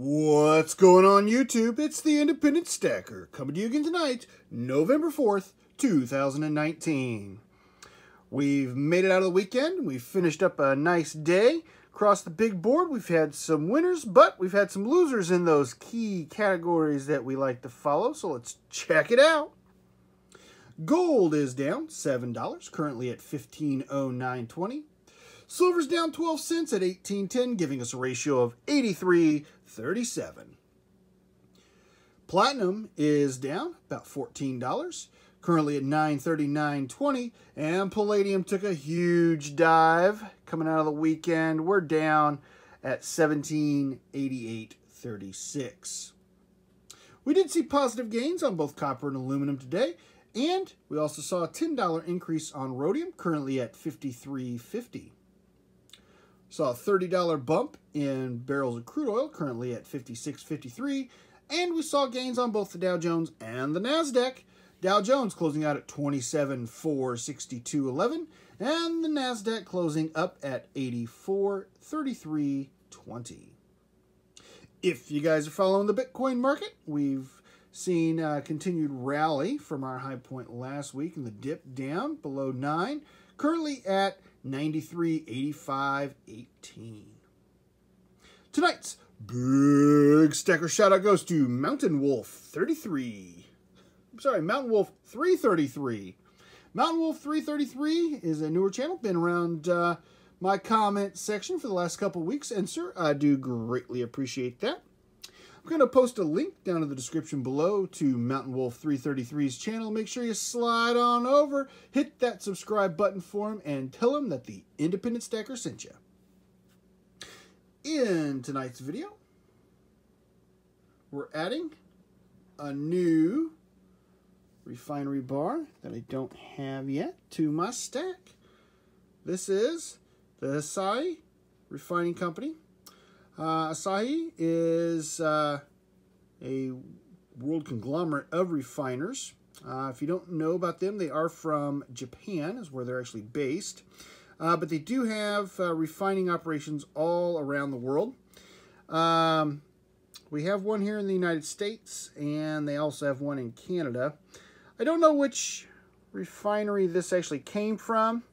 What's going on YouTube? It's the Independent Stacker coming to you again tonight, November 4th, 2019. We've made it out of the weekend. We've finished up a nice day. Across the big board, we've had some winners, but we've had some losers in those key categories that we like to follow, so let's check it out. Gold is down $7, currently at 1509.20. Silver's down 12 cents at 1810, giving us a ratio of 83.37. Platinum is down about $14, currently at 939.20, and palladium took a huge dive coming out of the weekend. We're down at 1788.36. We did see positive gains on both copper and aluminum today, and we also saw a $10 increase on rhodium, currently at 53.50. Saw a $30 bump in barrels of crude oil, currently at 56.53. And we saw gains on both the Dow Jones and the NASDAQ. Dow Jones closing out at 27,462.11. And the NASDAQ closing up at 84.33.20. If you guys are following the Bitcoin market, we've seen a continued rally from our high point last week and the dip down below 9. Currently at 93, 85, 18. Tonight's big stacker shout out goes to Mountain Wolf 33. I'm sorry, Mountain Wolf 333. Mountain Wolf 333 is a newer channel, been around uh, my comment section for the last couple weeks, and sir, I do greatly appreciate that. I'm going to post a link down in the description below to Mountain Wolf 333's channel. Make sure you slide on over, hit that subscribe button for him, and tell him that the Independent Stacker sent you. In tonight's video, we're adding a new refinery bar that I don't have yet to my stack. This is the Asahi Refining Company. Uh, Asahi is uh, a world conglomerate of refiners. Uh, if you don't know about them, they are from Japan, is where they're actually based. Uh, but they do have uh, refining operations all around the world. Um, we have one here in the United States, and they also have one in Canada. I don't know which refinery this actually came from.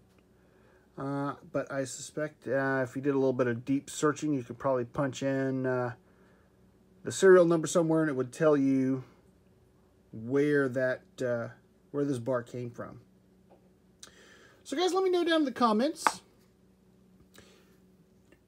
Uh, but I suspect uh, if you did a little bit of deep searching, you could probably punch in uh, the serial number somewhere and it would tell you where that uh, where this bar came from. So guys, let me know down in the comments.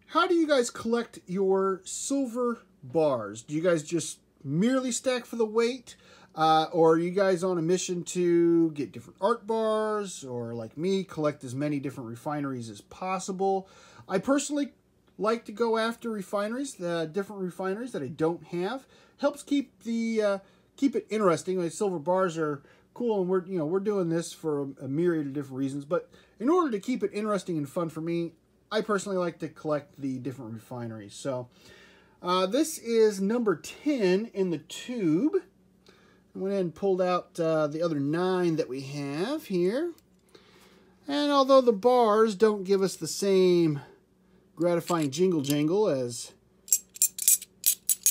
How do you guys collect your silver bars? Do you guys just merely stack for the weight? Uh, or are you guys on a mission to get different art bars or like me collect as many different refineries as possible. I personally like to go after refineries the different refineries that i don't have. Helps keep the uh, keep it interesting. Like silver bars are cool and we're you know we're doing this for a, a myriad of different reasons. But in order to keep it interesting and fun for me i personally like to collect the different refineries. So uh, this is number 10 in the tube went ahead and pulled out uh, the other nine that we have here. And although the bars don't give us the same gratifying jingle jangle as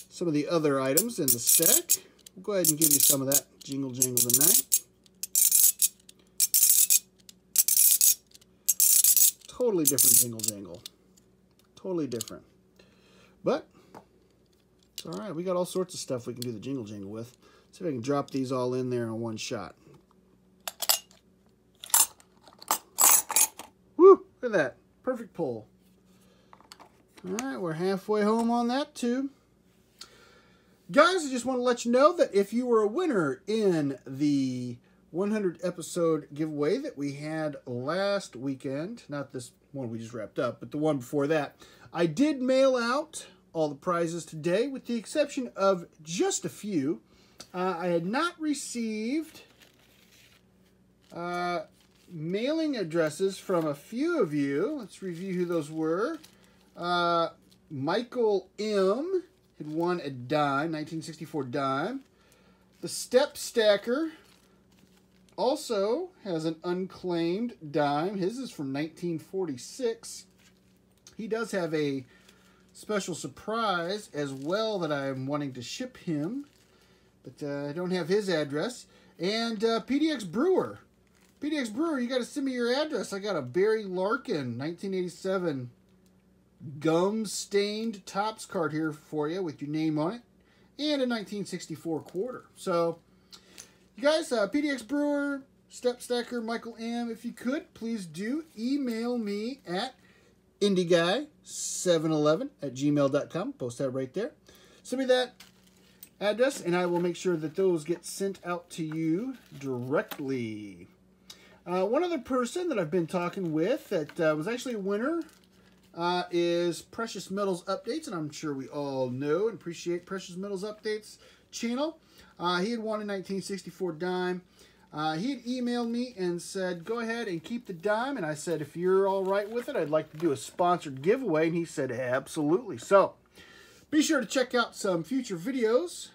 some of the other items in the set, we'll go ahead and give you some of that jingle jangle tonight. Totally different jingle jangle. Totally different. But, it's alright. We got all sorts of stuff we can do the jingle jangle with. See if I can drop these all in there in one shot. Woo! Look at that. Perfect pull. Alright, we're halfway home on that too. Guys, I just want to let you know that if you were a winner in the 100 episode giveaway that we had last weekend, not this one we just wrapped up, but the one before that, I did mail out all the prizes today with the exception of just a few. Uh, I had not received uh, mailing addresses from a few of you. Let's review who those were. Uh, Michael M. had won a dime, 1964 dime. The Step Stacker also has an unclaimed dime. His is from 1946. He does have a special surprise as well that I'm wanting to ship him, but uh, I don't have his address. And uh, PDX Brewer. PDX Brewer, you got to send me your address. I got a Barry Larkin 1987 gum stained Topps card here for you with your name on it and a 1964 quarter. So, you guys, uh, PDX Brewer, Step Stacker, Michael M., if you could, please do email me at indieguy711 at gmail.com. Post that right there. Send me that address, and I will make sure that those get sent out to you directly. Uh, one other person that I've been talking with that uh, was actually a winner uh, is Precious Metals Updates, and I'm sure we all know and appreciate Precious Metals Updates channel. Uh, he had won a 1964 dime. Uh, he had emailed me and said, go ahead and keep the dime. And I said, if you're all right with it, I'd like to do a sponsored giveaway. And he said, absolutely. So be sure to check out some future videos.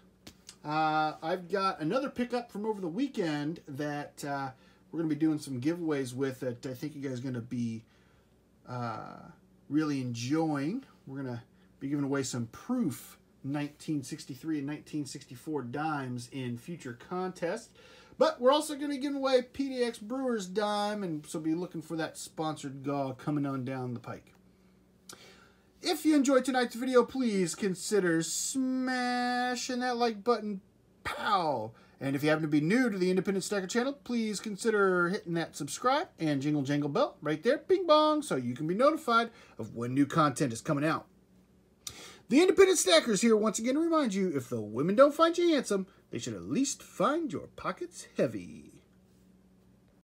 Uh, I've got another pickup from over the weekend that uh, we're going to be doing some giveaways with that I think you guys are going to be uh, really enjoying. We're going to be giving away some proof 1963 and 1964 dimes in future contests. But we're also going to give away PDX Brewers dime, and so be looking for that sponsored gaw coming on down the pike. If you enjoyed tonight's video, please consider smashing that like button. Pow! And if you happen to be new to the Independent Stacker channel, please consider hitting that subscribe and jingle jangle bell right there, bing bong, so you can be notified of when new content is coming out. The Independent Stackers here once again remind you, if the women don't find you handsome, they should at least find your pockets heavy.